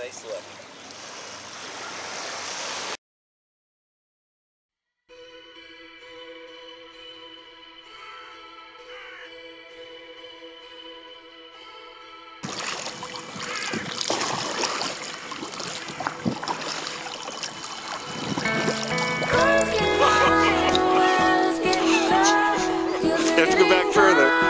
Nice look. Let's go back further.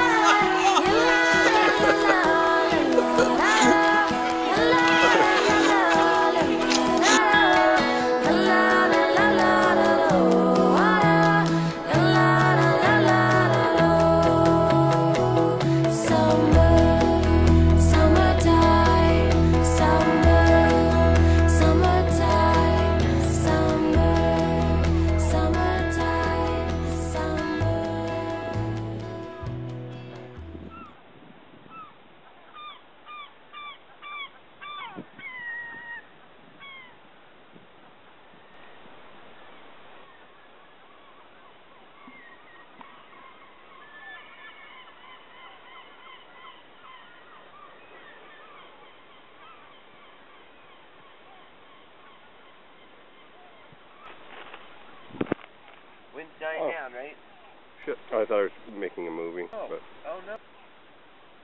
Shit, oh, I thought I was making a movie, Oh. but Oh no.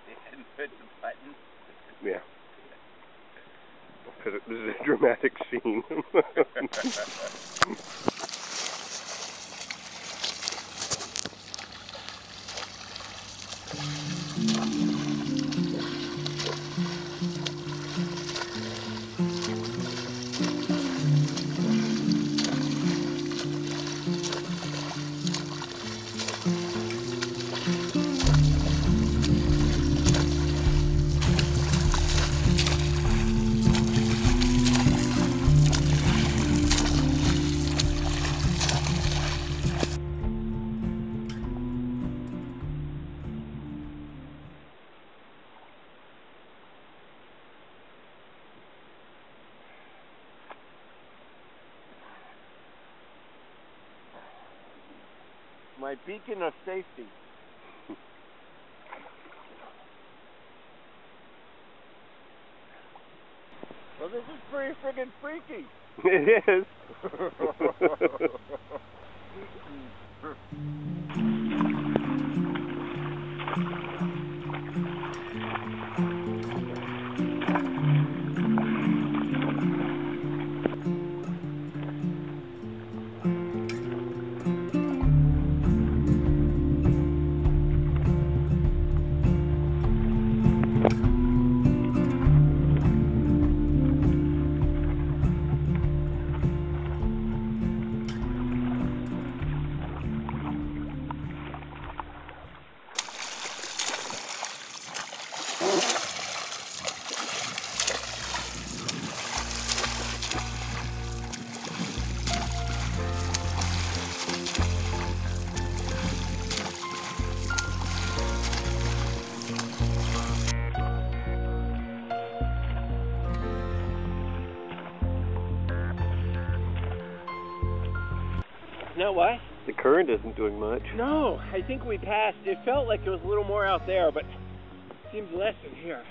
They hadn't put the button. yeah. Because this is a dramatic scene. My beacon of safety. well, this is pretty friggin' freaky. it is. No, what? the current isn't doing much. No, I think we passed. It felt like it was a little more out there, but seems less in here.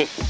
It.